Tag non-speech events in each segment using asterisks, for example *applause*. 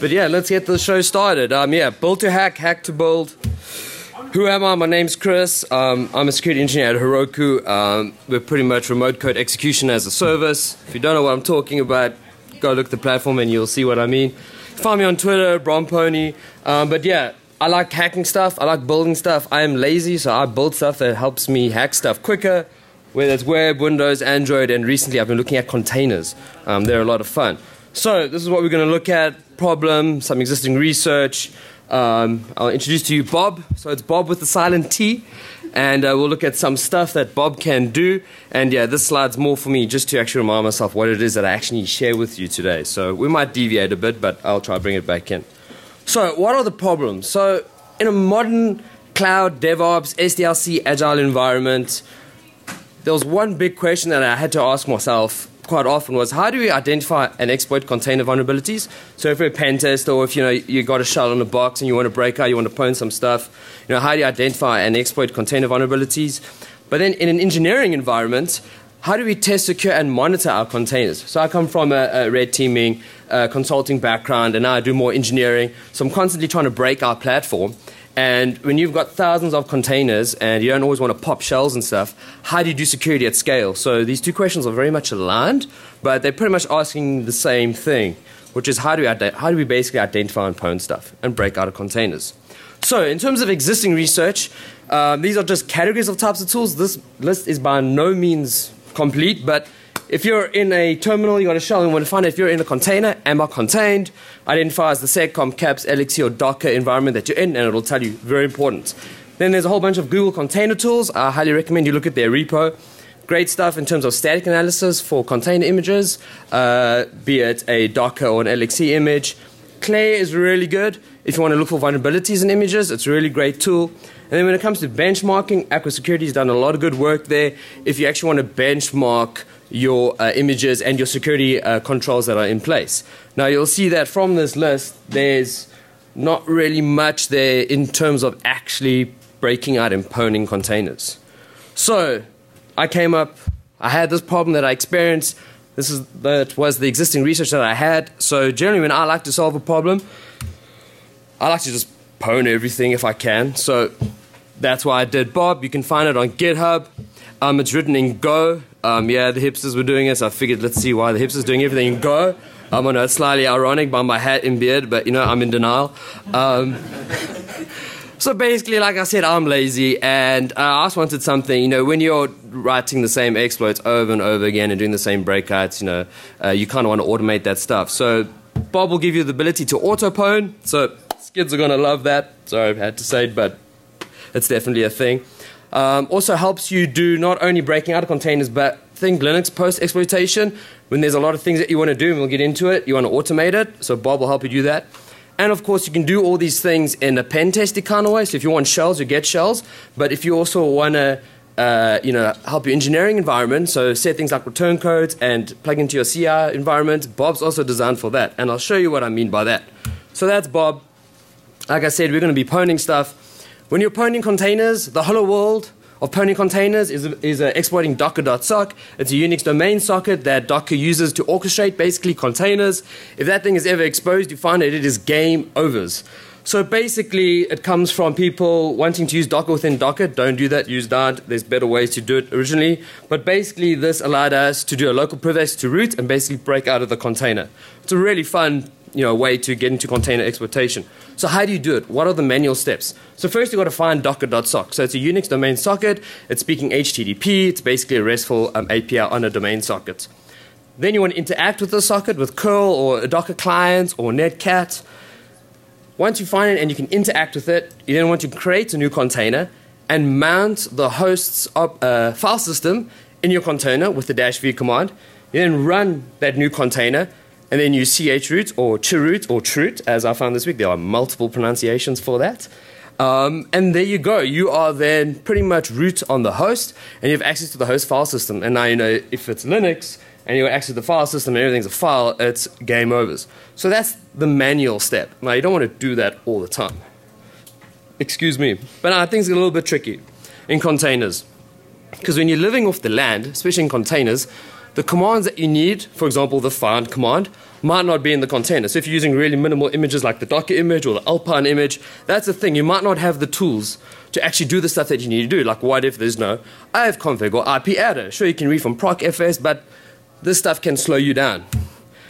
But yeah, let's get the show started. Um, yeah, build to hack, hack to build. Who am I? My name's Chris. Um, I'm a security engineer at Heroku. Um, we're pretty much remote code execution as a service. If you don't know what I'm talking about, go look the platform and you'll see what I mean. Find me on Twitter, Brompony. Um, but yeah, I like hacking stuff. I like building stuff. I am lazy, so I build stuff that helps me hack stuff quicker, whether it's web, Windows, Android, and recently I've been looking at containers. Um, they're a lot of fun. So this is what we're going to look at: problem, some existing research. Um, I'll introduce to you Bob. So it's Bob with the silent T, and uh, we'll look at some stuff that Bob can do. And yeah, this slide's more for me just to actually remind myself what it is that I actually share with you today. So we might deviate a bit, but I'll try to bring it back in. So what are the problems? So in a modern cloud, DevOps, SDLC, agile environment, there was one big question that I had to ask myself quite often was how do we identify and exploit container vulnerabilities? So if you're a pen test or if you know you got a shell on a box and you want to break out, you want to pwn some stuff, you know how do you identify and exploit container vulnerabilities? But then in an engineering environment, how do we test, secure, and monitor our containers? So I come from a, a red teaming, uh, consulting background, and now I do more engineering. So I'm constantly trying to break our platform. And when you've got thousands of containers and you don't always want to pop shells and stuff, how do you do security at scale? So these two questions are very much aligned, but they're pretty much asking the same thing, which is how do we, how do we basically identify and pwn stuff and break out of containers? So in terms of existing research, um, these are just categories of types of tools. This list is by no means complete, but if you're in a terminal, you got a shell, and want to find out if you're in a container, am I contained? Identifies the seccomp, CAPS, LXC, or Docker environment that you're in, and it'll tell you. Very important. Then there's a whole bunch of Google container tools. I highly recommend you look at their repo. Great stuff in terms of static analysis for container images, uh, be it a Docker or an LXC image. Clay is really good. If you want to look for vulnerabilities in images, it's a really great tool. And then when it comes to benchmarking, Aqua Security has done a lot of good work there. If you actually want to benchmark your uh, images and your security uh, controls that are in place. Now you'll see that from this list, there's not really much there in terms of actually breaking out and pwning containers. So I came up, I had this problem that I experienced. This is that was the existing research that I had. So generally, when I like to solve a problem, I like to just pwn everything if I can. So that's why I did Bob. You can find it on GitHub. Um, it's written in Go. Um, yeah, the hipsters were doing it, so I figured let's see why the hipsters doing everything in Go. Um, I know it's slightly ironic by my hat and beard, but you know, I'm in denial. Um, *laughs* so basically, like I said, I'm lazy, and uh, I just wanted something. You know, when you're writing the same exploits over and over again and doing the same breakouts, you know, uh, you kind of want to automate that stuff. So Bob will give you the ability to auto pwn. So skids are gonna love that. Sorry, I had to say it, but it's definitely a thing. Um, also helps you do not only breaking out of containers, but think Linux post exploitation. When there's a lot of things that you want to do, and we'll get into it, you want to automate it. So Bob will help you do that. And of course, you can do all these things in a pen testing kind of way. So if you want shells, you get shells. But if you also want to uh, you know, help your engineering environment. So set things like return codes and plug into your CI environment. Bob's also designed for that, and I'll show you what I mean by that. So that's Bob. Like I said, we're going to be poning stuff. When you're pwning containers, the hello world of pwning containers is, is uh, exploiting docker.sock. It's a Unix domain socket that Docker uses to orchestrate basically containers. If that thing is ever exposed, you find that it is game overs. So basically, it comes from people wanting to use Docker within Docker. Don't do that, use Dart. There's better ways to do it originally. But basically, this allowed us to do a local privilege to root and basically break out of the container. It's a really fun you know, a way to get into container exploitation. So how do you do it? What are the manual steps? So first you've got to find docker.sock. So it's a Unix domain socket. It's speaking HTTP. It's basically a RESTful um, API on a domain socket. Then you want to interact with the socket with curl or a Docker client or Netcat. Once you find it and you can interact with it, you then want to create a new container and mount the host's uh, file system in your container with the dash v command. You then run that new container and then use ch root or chroot or troot, as I found this week. There are multiple pronunciations for that. Um, and there you go. You are then pretty much root on the host, and you have access to the host file system. And now you know if it's Linux and you have access to the file system and everything's a file, it's game overs. So that's the manual step. Now you don't want to do that all the time. Excuse me. But now things it's a little bit tricky in containers. Because when you're living off the land, especially in containers, the commands that you need, for example, the find command, might not be in the container. So if you're using really minimal images like the Docker image or the Alpine image, that's the thing. You might not have the tools to actually do the stuff that you need to do. Like what if there's no IF config or ipadder? Sure, you can read from procfs, but this stuff can slow you down.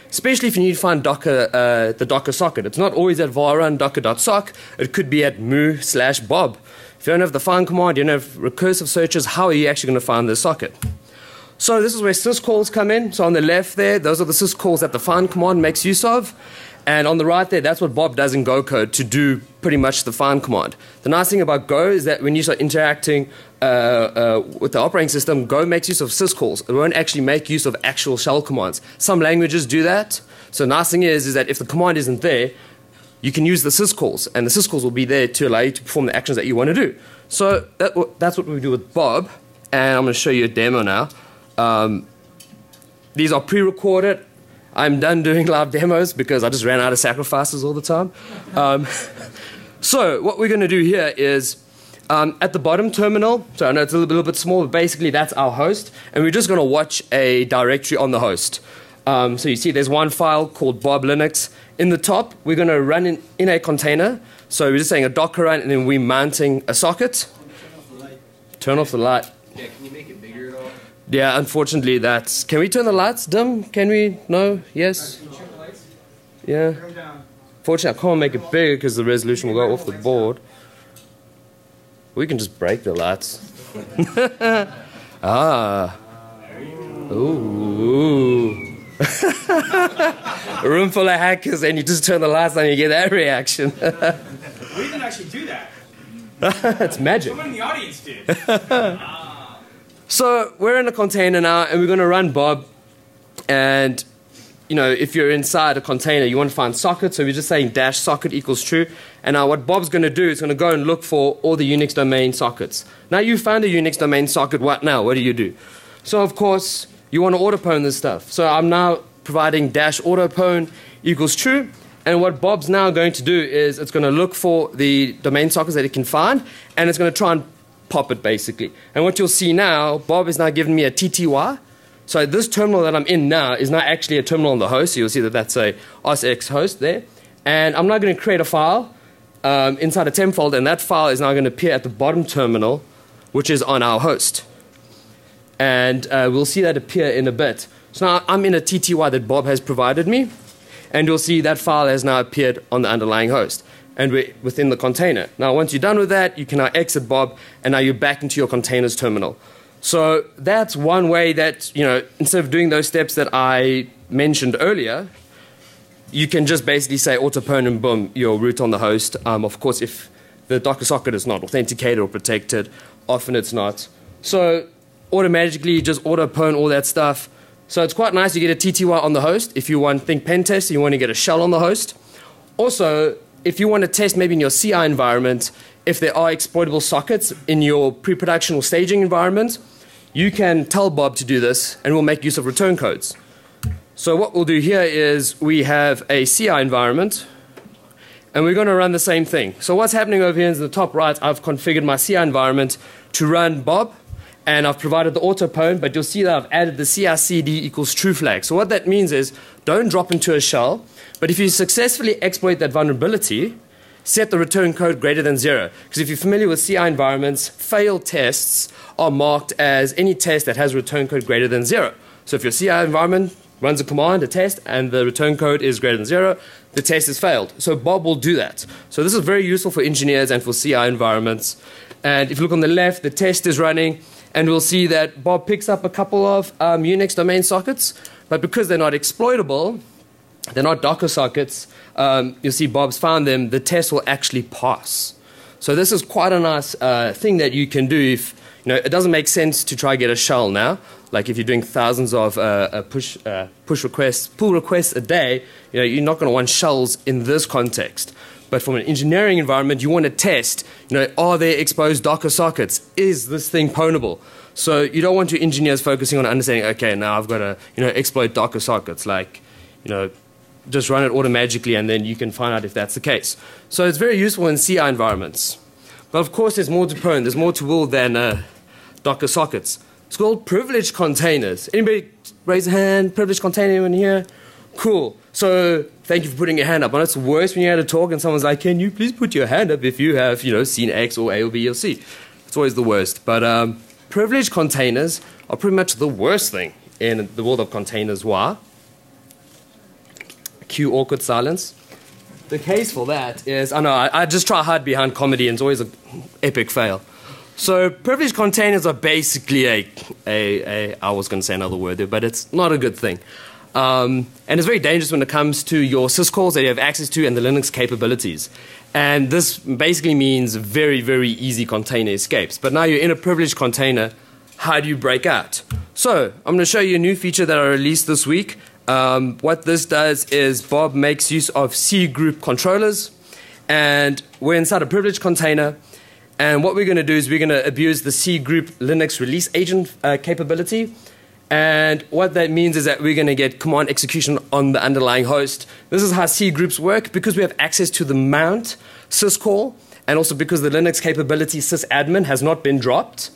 Especially if you need to find Docker, uh, the Docker socket. It's not always at var docker.sock. It could be at moo slash bob. If you don't have the find command, you don't have recursive searches, how are you actually going to find the socket? So this is where syscalls come in. So on the left there, those are the syscalls that the find command makes use of. And on the right there, that's what Bob does in Go code to do pretty much the find command. The nice thing about Go is that when you start interacting uh, uh, with the operating system, Go makes use of syscalls. It won't actually make use of actual shell commands. Some languages do that. So the nice thing is, is that if the command isn't there, you can use the syscalls, and the syscalls will be there to allow you to perform the actions that you want to do. So that, that's what we do with Bob, and I'm going to show you a demo now. Um, these are pre-recorded. I'm done doing live demos because I just ran out of sacrifices all the time. Um, *laughs* so what we're going to do here is um, at the bottom terminal, so I know it's a little, little, bit small, but basically that's our host, and we're just going to watch a directory on the host. Um, so you see there's one file called Bob Linux. In the top, we're going to run in, in a container. So we're just saying a Docker run, and then we're mounting a socket. Turn off the light. Yeah, make it bigger at all? Yeah, unfortunately, that's. Can we turn the lights dim? Can we? No? Yes? Yeah. Fortunately, I can't make it bigger because the resolution will go off the board. We can just break the lights. *laughs* ah. Ooh. A *laughs* room full of hackers, and you just turn the lights on and you get that reaction. *laughs* we didn't actually do that. it's magic. Someone in the audience did. So we're in a container now, and we're going to run Bob. And you know, if you're inside a container, you want to find socket. So we're just saying dash socket equals true. And now what Bob's going to do is going to go and look for all the Unix domain sockets. Now you found a Unix domain socket. What now? What do you do? So of course you want to autopone this stuff. So I'm now providing dash autopone equals true. And what Bob's now going to do is it's going to look for the domain sockets that it can find, and it's going to try and pop it basically. And what you'll see now, Bob is now giving me a TTY. So this terminal that I'm in now is not actually a terminal on the host. So you'll see that that's a OSX host there. And I'm now going to create a file um, inside a temp folder, and that file is now going to appear at the bottom terminal, which is on our host. And uh, we'll see that appear in a bit. So now I'm in a TTY that Bob has provided me, and you'll see that file has now appeared on the underlying host and we're within the container. Now, once you're done with that, you can now exit Bob, and now you're back into your containers terminal. So that's one way that, you know, instead of doing those steps that I mentioned earlier, you can just basically say autopwn and boom, you're root on the host. Um, of course, if the Docker socket is not authenticated or protected, often it's not. So automatically you just autopwn all that stuff. So it's quite nice to get a TTY on the host if you want think pen test, you want to get a shell on the host. Also, if you want to test maybe in your CI environment, if there are exploitable sockets in your pre-production or staging environment, you can tell Bob to do this and we'll make use of return codes. So what we'll do here is we have a CI environment and we're going to run the same thing. So what's happening over here in the top right, I've configured my CI environment to run Bob and I've provided the autopwn, but you'll see that I've added the CI/CD equals true flag. So what that means is don't drop into a shell, but if you successfully exploit that vulnerability, set the return code greater than zero. Because if you're familiar with CI environments, failed tests are marked as any test that has return code greater than zero. So if your CI environment runs a command, a test, and the return code is greater than zero, the test is failed. So Bob will do that. So this is very useful for engineers and for CI environments. And if you look on the left, the test is running, and we'll see that Bob picks up a couple of um, Unix domain sockets, but because they're not exploitable, they're not Docker sockets. Um, you'll see Bob's found them. The test will actually pass. So this is quite a nice uh, thing that you can do if you know it doesn't make sense to try to get a shell now. Like if you're doing thousands of uh, uh push uh, push requests, pull requests a day, you know you're not going to want shells in this context. But from an engineering environment, you want to test. You know, are there exposed Docker sockets? Is this thing pwnable? So you don't want your engineers focusing on understanding. Okay, now I've got to you know exploit Docker sockets. Like you know just run it automatically and then you can find out if that's the case. So it's very useful in CI environments. But of course, there's more to pwn, there's more to Will than uh, Docker sockets. It's called privileged containers. Anybody raise a hand? Privileged container in here? Cool. So thank you for putting your hand up. And it's worse when you had a talk and someone's like, "Can you please put your hand up if you have, you know, seen X or A or B or C?" It's always the worst. But um, privileged containers are pretty much the worst thing in the world of containers. Why? Cue awkward silence. The case for that is, I know, I, I just try hard behind comedy and it's always an epic fail. So privileged containers are basically a, a, a I was going to say another word there, but it's not a good thing. Um, and it's very dangerous when it comes to your syscalls that you have access to and the Linux capabilities. And this basically means very, very easy container escapes. But now you're in a privileged container, how do you break out? So I'm going to show you a new feature that I released this week. Um, what this does is Bob makes use of C group controllers, and we're inside a privileged container. And what we're going to do is we're going to abuse the C group Linux release agent uh, capability. And what that means is that we're going to get command execution on the underlying host. This is how C groups work because we have access to the mount syscall, and also because the Linux capability sysadmin has not been dropped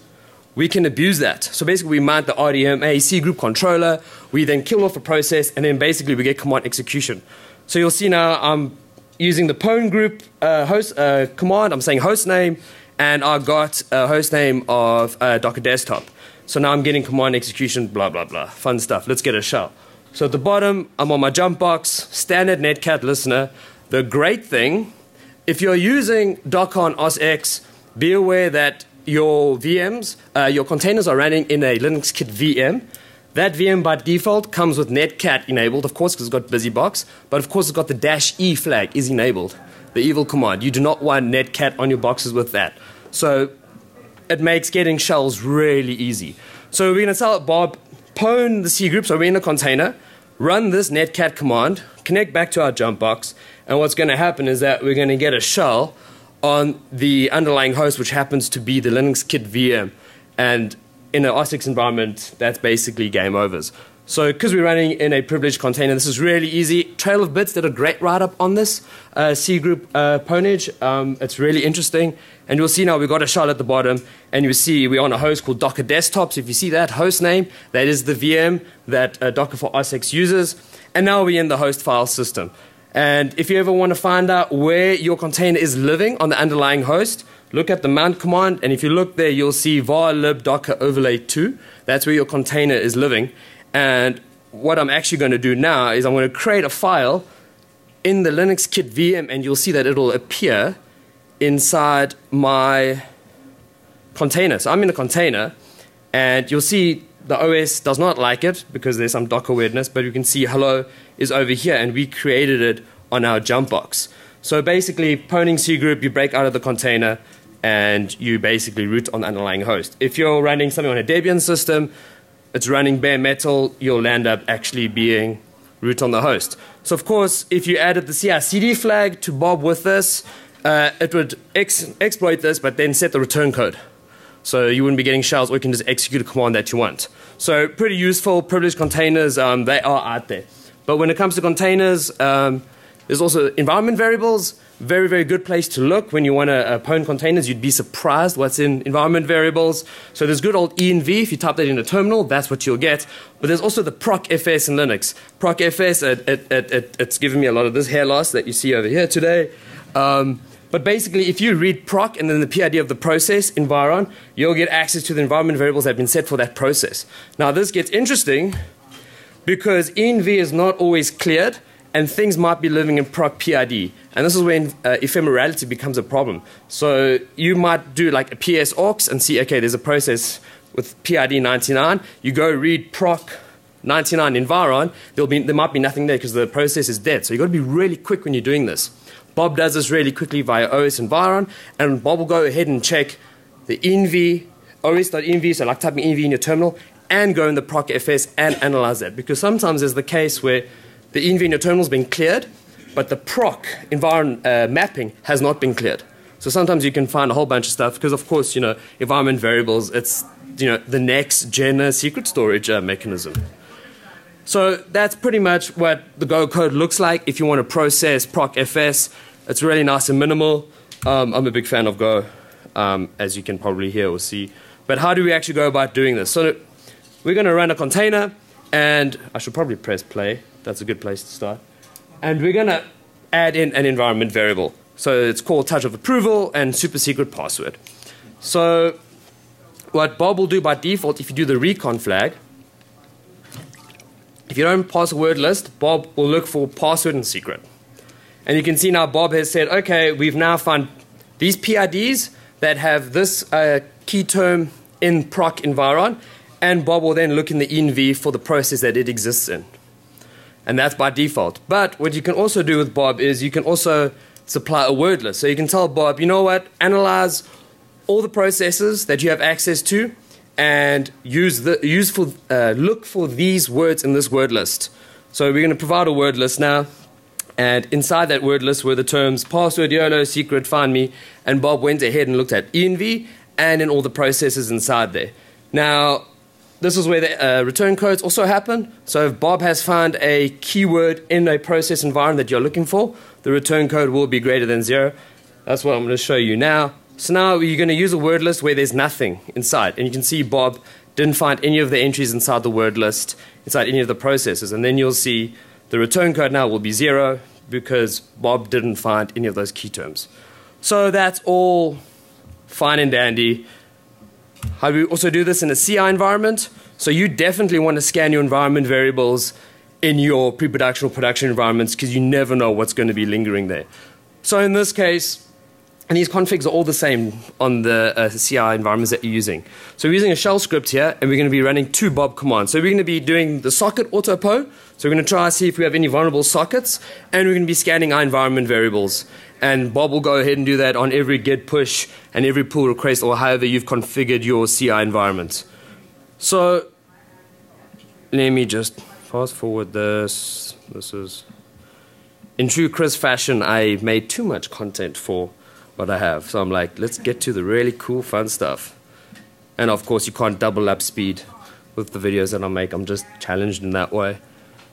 we can abuse that. So basically, we mount the RDMA C group controller, we then kill off a process, and then basically we get command execution. So you'll see now I'm using the pwn group uh, host uh, command, I'm saying host name, and I got a host name of uh, Docker desktop. So now I'm getting command execution, blah, blah, blah. Fun stuff. Let's get a shell. So at the bottom, I'm on my jump box, standard netcat listener. The great thing, if you're using Docker on OS X, be aware that your VMs, uh, your containers are running in a Linux Kit VM. That VM by default comes with netcat enabled, of course, because it's got BusyBox, but of course it's got the dash E flag is enabled, the evil command. You do not want netcat on your boxes with that. So it makes getting shells really easy. So we're going to tell Bob, pwn the C group, so we're in a container, run this netcat command, connect back to our jump box, and what's going to happen is that we're going to get a shell on the underlying host, which happens to be the Linux Kit VM. And in an OS X environment, that's basically game overs. So because we're running in a privileged container, this is really easy. Trail of Bits did a great write-up on this uh, C group uh, pwnage. Um, it's really interesting. And you'll see now we've got a shell at the bottom, and you see we're on a host called Docker Desktop. So if you see that host name, that is the VM that uh, Docker for OS X uses. And now we're in the host file system. And if you ever want to find out where your container is living on the underlying host, look at the mount command. And if you look there, you'll see var lib docker overlay 2. That's where your container is living. And what I'm actually going to do now is I'm going to create a file in the Linux Kit VM, and you'll see that it'll appear inside my container. So I'm in a container, and you'll see the OS does not like it because there's some Docker weirdness, but you can see hello is over here, and we created it on our jump box. So basically, pwning C group, you break out of the container, and you basically root on the underlying host. If you're running something on a Debian system, it's running bare metal, you'll end up actually being root on the host. So of course, if you added the CI/CD flag to Bob with this, uh, it would ex exploit this, but then set the return code. So you wouldn't be getting shells, or you can just execute a command that you want. So pretty useful. Privileged containers, um, they are out there. But when it comes to containers, um, there's also environment variables. Very, very good place to look when you want to uh, pwn containers. You'd be surprised what's in environment variables. So there's good old env. If you type that in a terminal, that's what you'll get. But there's also the procfs in Linux. Procfs, it, it, it, it's given me a lot of this hair loss that you see over here today. Um, but basically, if you read proc and then the PID of the process, environ, you'll get access to the environment variables that have been set for that process. Now, this gets interesting because env is not always cleared and things might be living in proc PID. And this is when uh, ephemerality becomes a problem. So you might do like a PS aux and see, okay, there's a process with PID 99. You go read proc 99 environ, there'll be, there might be nothing there because the process is dead. So you've got to be really quick when you're doing this. Bob does this really quickly via OS environ, and Bob will go ahead and check the env, os.env, so like typing env in your terminal, and go in the procfs and analyze that. Because sometimes there's the case where the env in your terminal has been cleared, but the proc environment uh, mapping has not been cleared. So sometimes you can find a whole bunch of stuff because, of course, you know, environment variables, it's, you know, the next gen secret storage uh, mechanism. So that's pretty much what the Go code looks like if you want to process procfs. It's really nice and minimal. Um, I'm a big fan of Go, um, as you can probably hear or see. But how do we actually go about doing this? So we're going to run a container, and I should probably press play. That's a good place to start. And we're going to add in an environment variable. So it's called touch of approval and super secret password. So what Bob will do by default, if you do the recon flag, if you don't pass a word list, Bob will look for password and secret. And you can see now Bob has said, okay, we've now found these PIDs that have this uh, key term in proc environ, and Bob will then look in the env for the process that it exists in. And that's by default. But what you can also do with Bob is you can also supply a word list. So you can tell Bob, you know what, analyze all the processes that you have access to and use the use for uh, look for these words in this word list. So we're going to provide a word list now, and inside that word list were the terms password, YOLO, secret, find me, and Bob went ahead and looked at env and in all the processes inside there. Now, this is where the uh, return codes also happen. So if Bob has found a keyword in a process environment that you're looking for, the return code will be greater than zero. That's what I'm going to show you now. So now you're going to use a word list where there's nothing inside. And you can see Bob didn't find any of the entries inside the word list, inside any of the processes. And then you'll see the return code now will be zero because Bob didn't find any of those key terms. So that's all fine and dandy. How do we also do this in a CI environment? So you definitely want to scan your environment variables in your pre-production or production environments because you never know what's going to be lingering there. So in this case, and these configs are all the same on the uh, CI environments that you're using. So we're using a shell script here, and we're going to be running two Bob commands. So we're going to be doing the socket autopo. So we're going to try to see if we have any vulnerable sockets, and we're going to be scanning our environment variables. And Bob will go ahead and do that on every git push and every pull request, or however you've configured your CI environment. So let me just fast forward this. This is in true Chris fashion. I made too much content for what I have. So I'm like, let's get to the really cool, fun stuff. And of course, you can't double up speed with the videos that I make. I'm just challenged in that way.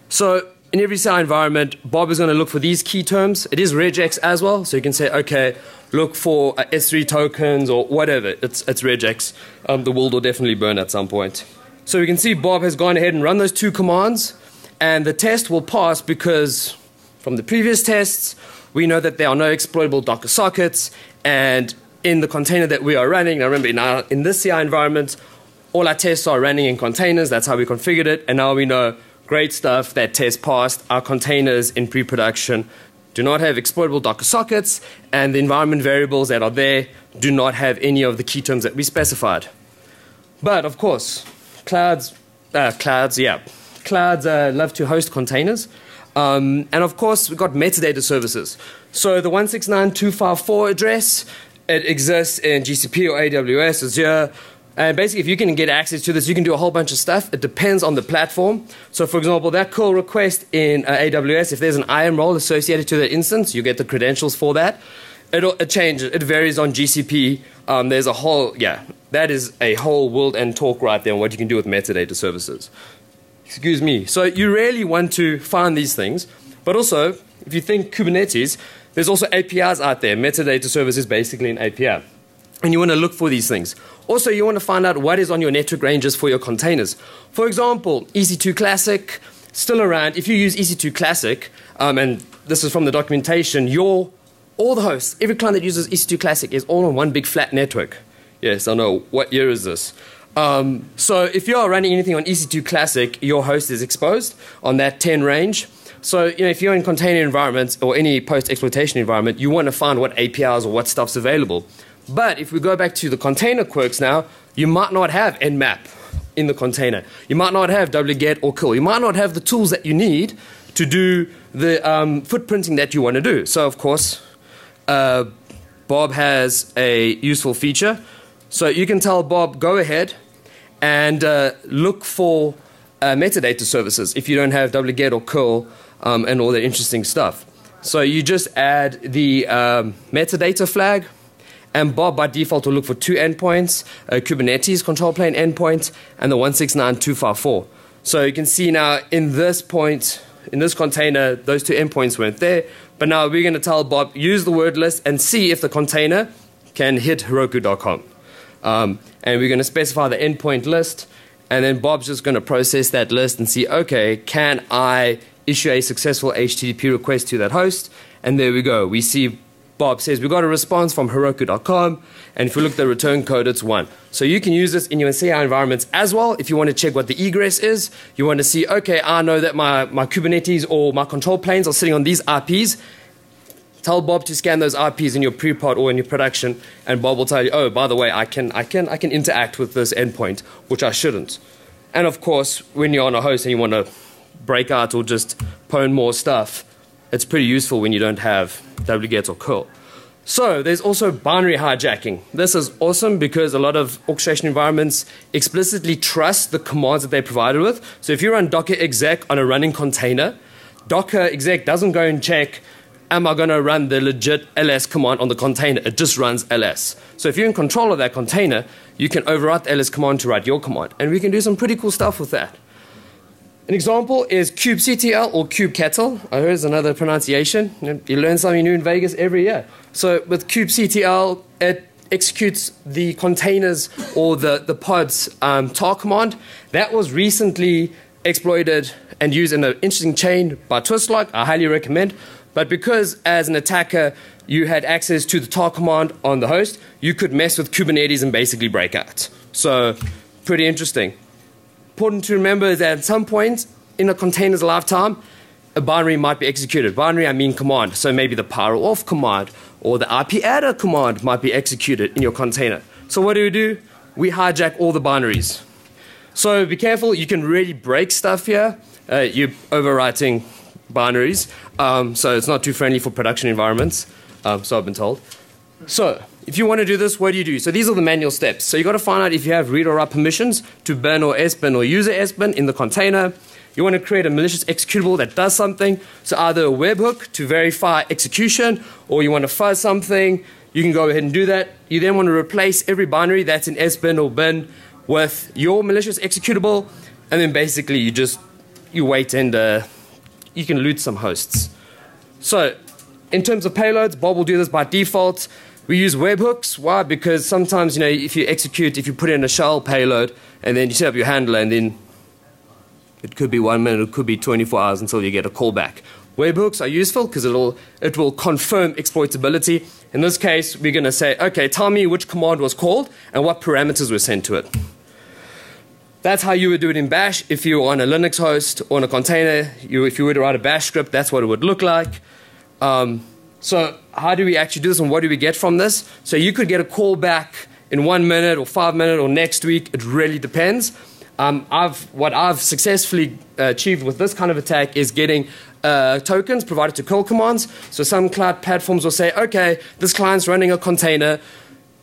So in every CI environment, Bob is going to look for these key terms. It is regex as well, so you can say, okay, look for uh, S3 tokens or whatever. It's, it's regex. Um, the world will definitely burn at some point. So you can see Bob has gone ahead and run those two commands, and the test will pass because from the previous tests, we know that there are no exploitable Docker sockets, and in the container that we are running, now remember in, our, in this CI environment, all our tests are running in containers. That's how we configured it, and now we know great stuff that test passed. Our containers in pre-production do not have exploitable Docker sockets, and the environment variables that are there do not have any of the key terms that we specified. But of course, clouds, uh, clouds, yeah, clouds uh, love to host containers. Um, and of course, we've got metadata services. So the 169.254 address, it exists in GCP or AWS, Azure. And basically, if you can get access to this, you can do a whole bunch of stuff. It depends on the platform. So, for example, that curl request in uh, AWS, if there's an IAM role associated to the instance, you get the credentials for that. It, it changes. It varies on GCP. Um, there's a whole, yeah, that is a whole world and talk right there on what you can do with metadata services. Excuse me. So you really want to find these things, but also, if you think Kubernetes, there's also APIs out there. Metadata service is basically an API. And you want to look for these things. Also, you want to find out what is on your network ranges for your containers. For example, EC2 Classic, still around. If you use EC2 Classic, um, and this is from the documentation, your all the hosts, every client that uses EC2 Classic is all on one big flat network. Yes, I know. What year is this? Um, so if you are running anything on EC2 Classic, your host is exposed on that 10 range. So you know, if you're in container environments or any post-exploitation environment, you want to find what APIs or what stuff's available. But if we go back to the container quirks now, you might not have nmap in the container. You might not have wget or curl. You might not have the tools that you need to do the um, footprinting that you want to do. So of course, uh, Bob has a useful feature. So you can tell Bob, go ahead and uh, look for uh, metadata services if you don't have wget or curl um, and all that interesting stuff. So you just add the um, metadata flag, and Bob by default will look for two endpoints, a Kubernetes control plane endpoint, and the 169.254. So you can see now in this point, in this container, those two endpoints weren't there. But now we're going to tell Bob, use the word list and see if the container can hit Heroku.com. Um, and we're going to specify the endpoint list. And then Bob's just going to process that list and see, okay, can I issue a successful HTTP request to that host? And there we go. We see Bob says we got a response from Heroku.com, and if we look at the return code, it's one. So you can use this in your CI environments as well. If you want to check what the egress is, you want to see, okay, I know that my, my Kubernetes or my control planes are sitting on these IPs. Tell Bob to scan those IPs in your pre-pod or in your production, and Bob will tell you, oh, by the way, I can, I can, I can interact with this endpoint, which I shouldn't. And of course, when you're on a host and you want to break out or just pwn more stuff, it's pretty useful when you don't have wget or curl. So there's also binary hijacking. This is awesome because a lot of orchestration environments explicitly trust the commands that they're provided with. So if you run docker exec on a running container, docker exec doesn't go and check, am I going to run the legit ls command on the container? It just runs ls. So if you're in control of that container, you can overwrite the ls command to write your command. And we can do some pretty cool stuff with that. An example is kubectl or kubectl. I heard it's another pronunciation. You learn something new in Vegas every year. So with kubectl, it executes the containers or the, the pods um, tar command. That was recently exploited and used in an interesting chain by Twistlock. I highly recommend. But because as an attacker, you had access to the tar command on the host, you could mess with Kubernetes and basically break out. So pretty interesting important to remember is that at some point in a container's lifetime, a binary might be executed. Binary, I mean command. So maybe the power off command or the IP adder command might be executed in your container. So what do we do? We hijack all the binaries. So be careful, you can really break stuff here. Uh, you're overwriting binaries, um, so it's not too friendly for production environments, um, so I've been told. So if you want to do this, what do you do? So these are the manual steps. So you've got to find out if you have read or write permissions to bin or sbin or user sbin in the container. You want to create a malicious executable that does something. So either a webhook to verify execution, or you want to fuzz something. You can go ahead and do that. You then want to replace every binary that's in sbin or bin with your malicious executable, and then basically you just you wait and uh, you can loot some hosts. So in terms of payloads, Bob will do this by default. We use webhooks. Why? Because sometimes, you know, if you execute, if you put in a shell payload and then you set up your handler and then it could be one minute, it could be 24 hours until you get a callback. Webhooks are useful because it'll, it will confirm exploitability. In this case, we're going to say, okay, tell me which command was called and what parameters were sent to it. That's how you would do it in Bash. If you were on a Linux host or on a container, you, if you were to write a Bash script, that's what it would look like. Um, so how do we actually do this and what do we get from this? So you could get a call back in one minute or five minutes or next week. It really depends. Um, I've, what I've successfully uh, achieved with this kind of attack is getting uh, tokens provided to curl commands. So some cloud platforms will say, okay, this client's running a container.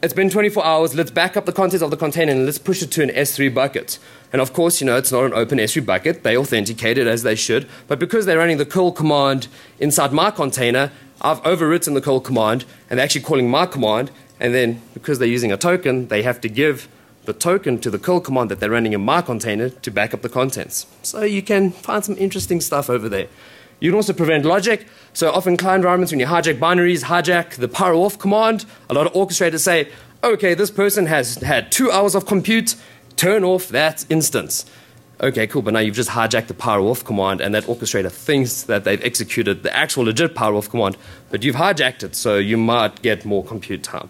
It's been 24 hours. Let's back up the contents of the container and let's push it to an S3 bucket. And of course, you know, it's not an open S3 bucket. They authenticate it as they should. But because they're running the curl command inside my container, I've overwritten the curl command and they're actually calling my command. And then because they're using a token, they have to give the token to the curl command that they're running in my container to back up the contents. So you can find some interesting stuff over there. You can also prevent logic. So often client environments, when you hijack binaries, hijack the power off command, a lot of orchestrators say, okay, this person has had two hours of compute, turn off that instance. Okay, cool, but now you've just hijacked the power off command, and that orchestrator thinks that they've executed the actual legit power off command, but you've hijacked it, so you might get more compute time.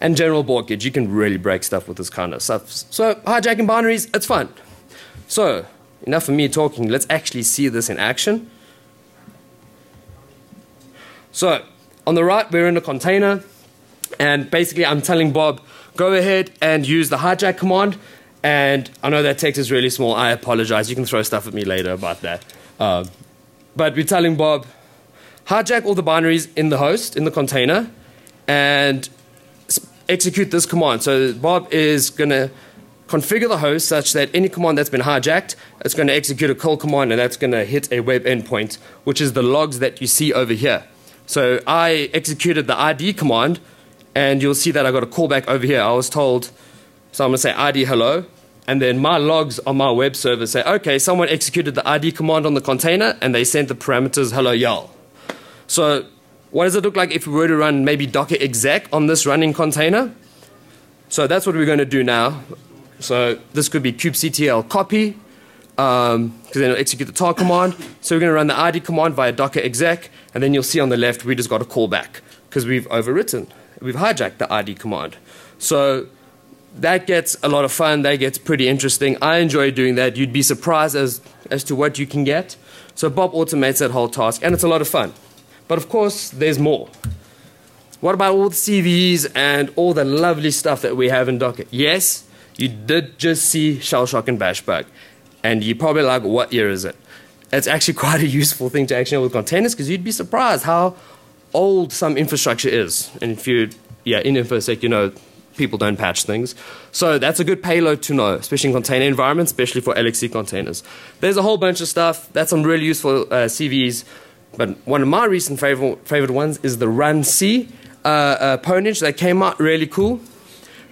And general borkage, you can really break stuff with this kind of stuff. So, hijacking binaries, it's fun. So, enough of me talking, let's actually see this in action. So, on the right, we're in a container, and basically, I'm telling Bob, go ahead and use the hijack command and I know that text is really small. I apologize. You can throw stuff at me later about that. Um, but we're telling Bob, hijack all the binaries in the host, in the container, and execute this command. So Bob is going to configure the host such that any command that's been hijacked, it's going to execute a call command, and that's going to hit a web endpoint, which is the logs that you see over here. So I executed the ID command, and you'll see that I got a callback over here. I was told, so I'm going to say ID hello, and then my logs on my web server say, okay, someone executed the ID command on the container and they sent the parameters hello YAL. So what does it look like if we were to run maybe docker exec on this running container? So that's what we're going to do now. So this could be kubectl copy, because um, then it'll execute the tar command. So we're going to run the id command via docker exec, and then you'll see on the left we just got a callback because we've overwritten, we've hijacked the id command. So that gets a lot of fun. That gets pretty interesting. I enjoy doing that. You'd be surprised as as to what you can get. So Bob automates that whole task, and it's a lot of fun. But of course, there's more. What about all the CVEs and all the lovely stuff that we have in Docker? Yes, you did just see shell shock and bash bug. And you're probably like, what year is it? It's actually *laughs* quite a useful thing to actually know with containers because you'd be surprised how old some infrastructure is. And if you, yeah, in InfoSec, you know, people don't patch things. So that's a good payload to know, especially in container environments, especially for LXC containers. There's a whole bunch of stuff. That's some really useful uh, CVEs. But one of my recent favorite, favorite ones is the Run C uh, uh, Ponage that came out really cool.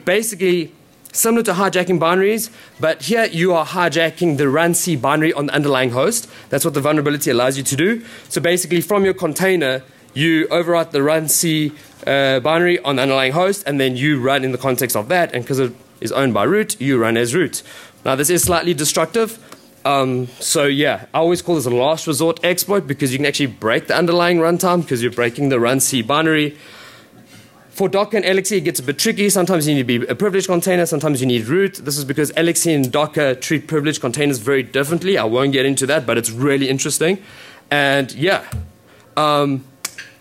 Basically, similar to hijacking binaries, but here you are hijacking the run C binary on the underlying host. That's what the vulnerability allows you to do. So basically, from your container, you overwrite the run C uh, binary on the underlying host, and then you run in the context of that. And because it is owned by root, you run as root. Now, this is slightly destructive. Um, so yeah, I always call this a last resort exploit because you can actually break the underlying runtime because you're breaking the run C binary. For Docker and LXC, it gets a bit tricky. Sometimes you need to be a privileged container, sometimes you need root. This is because LXC and Docker treat privileged containers very differently. I won't get into that, but it's really interesting. And yeah, um,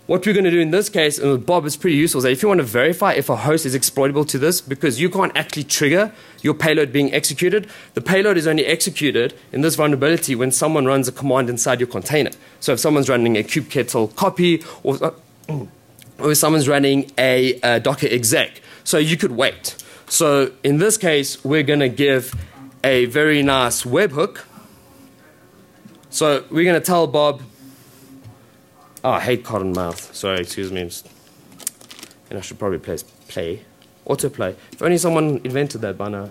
what we're going to do in this case, and with Bob, is pretty useful, is that if you want to verify if a host is exploitable to this, because you can't actually trigger your payload being executed, the payload is only executed in this vulnerability when someone runs a command inside your container. So if someone's running a kubectl copy or or someone's running a, a Docker exec. So you could wait. So in this case, we're going to give a very nice webhook. So we're going to tell Bob, oh, I hate Cottonmouth. Sorry, excuse me. And I should probably play, play, autoplay. If only someone invented that by now.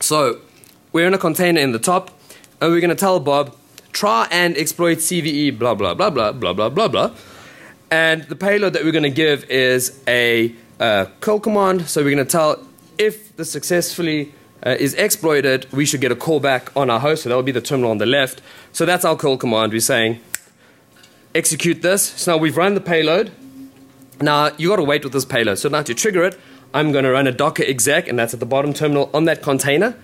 So we're in a container in the top, and we're going to tell Bob, try and exploit CVE, blah, blah, blah, blah, blah, blah, blah, blah. And the payload that we're going to give is a uh, command. So we're going to tell if the successfully uh, is exploited, we should get a callback on our host. So that will be the terminal on the left. So that's our curl command. We're saying execute this. So now we've run the payload. Now you got to wait with this payload. So now to trigger it, I'm going to run a Docker exec, and that's at the bottom terminal on that container.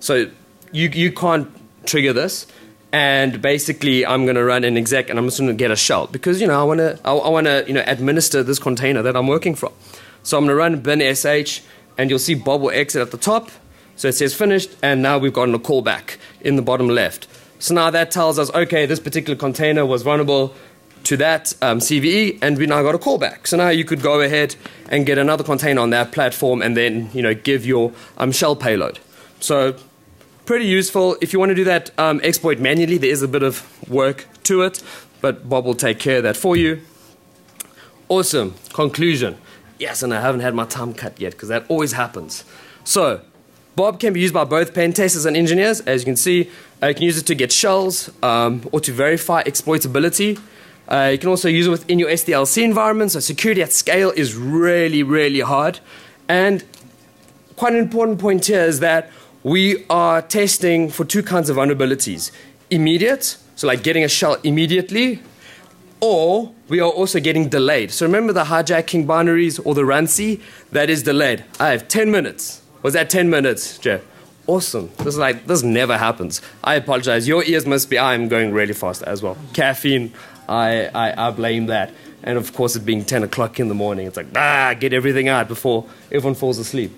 So you you can't trigger this and basically I'm going to run an exec and I'm just going to get a shell because you know I want to I, I want to you know administer this container that I'm working from. So I'm going to run bin sh and you'll see Bob will exit at the top. So it says finished and now we've gotten a callback in the bottom left. So now that tells us okay this particular container was vulnerable to that um, CVE and we now got a callback. So now you could go ahead and get another container on that platform and then you know give your um, shell payload. So pretty useful. If you want to do that um, exploit manually, there is a bit of work to it, but Bob will take care of that for you. Awesome. Conclusion. Yes, and I haven't had my time cut yet because that always happens. So, Bob can be used by both pen testers and engineers. As you can see, uh, you can use it to get shells um, or to verify exploitability. Uh, you can also use it within your SDLC environment. So, security at scale is really, really hard. And quite an important point here is that we are testing for two kinds of vulnerabilities immediate, so like getting a shell immediately, or we are also getting delayed. So remember the hijacking binaries or the RANC? That is delayed. I have 10 minutes. Was that 10 minutes, Jeff? Awesome. This is like this never happens. I apologize. Your ears must be I'm going really fast as well. Caffeine, I, I, I blame that. And of course it being 10 o'clock in the morning. It's like, ah, get everything out before everyone falls asleep.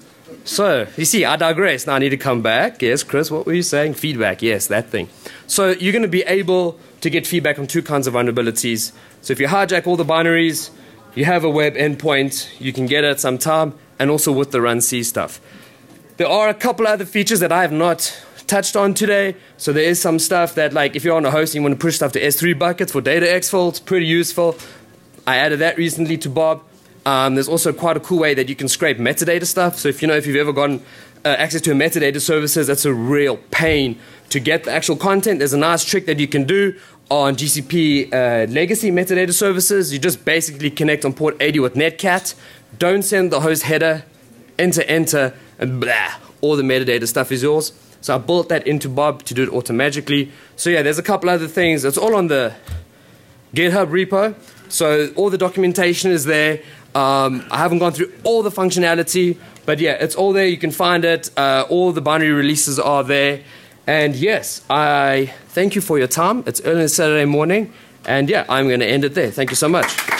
So, you see, I digress. Now I need to come back. Yes, Chris, what were you saying? Feedback. Yes, that thing. So, you're going to be able to get feedback on two kinds of vulnerabilities. So, if you hijack all the binaries, you have a web endpoint, you can get it sometime, and also with the run C stuff. There are a couple other features that I have not touched on today. So, there is some stuff that, like, if you're on a host and you want to push stuff to S3 buckets for data exfil, it's pretty useful. I added that recently to Bob. Um, there's also quite a cool way that you can scrape metadata stuff. So if you know if you've ever gotten uh, access to a metadata services, that's a real pain to get the actual content. There's a nice trick that you can do on GCP uh, legacy metadata services. You just basically connect on port 80 with Netcat, don't send the host header, enter, enter, and blah, all the metadata stuff is yours. So I built that into Bob to do it automatically. So yeah, there's a couple other things. It's all on the GitHub repo. So all the documentation is there. Um, I haven't gone through all the functionality, but yeah, it's all there. You can find it. Uh, all the binary releases are there. And yes, I thank you for your time. It's early Saturday morning. And yeah, I'm going to end it there. Thank you so much.